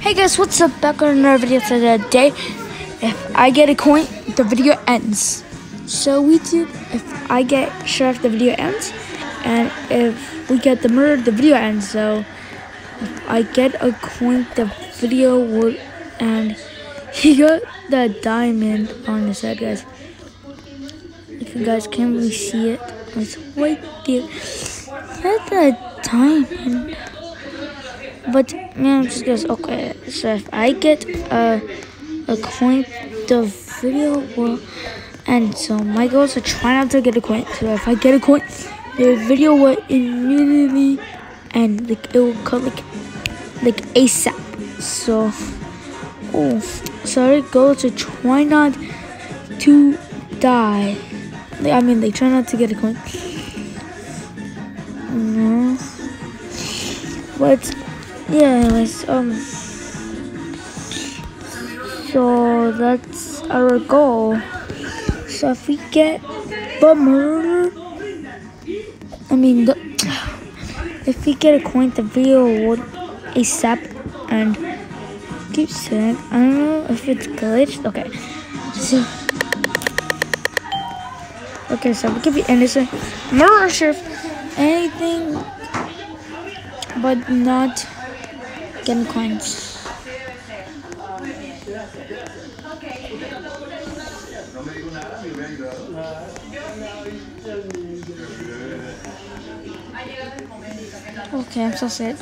Hey guys, what's up? Back on another video today. If I get a coin, the video ends. So we do. If I get sheriff, the video ends, and if we get the murder, the video ends. So if I get a coin, the video will end. He got the diamond on his head, guys. If you guys can't really see it, it's right there. That's a diamond. But man, just guys, okay. So if I get a a coin, the video will end. So my goal is to try not to get a coin. So if I get a coin, the video will immediately end. Like it will cut like like ASAP. So oh, so our goal is to try not to die. I mean, they try not to get a coin. No. But yeah, anyways, um, so that's our goal. So if we get murder, I mean, the, if we get a coin, the video would ASAP and keep saying, I don't know if it's glitched. Okay, so. Okay, so we could be innocent, murder sheriff, anything, but not getting coins. Okay, I'm so sad.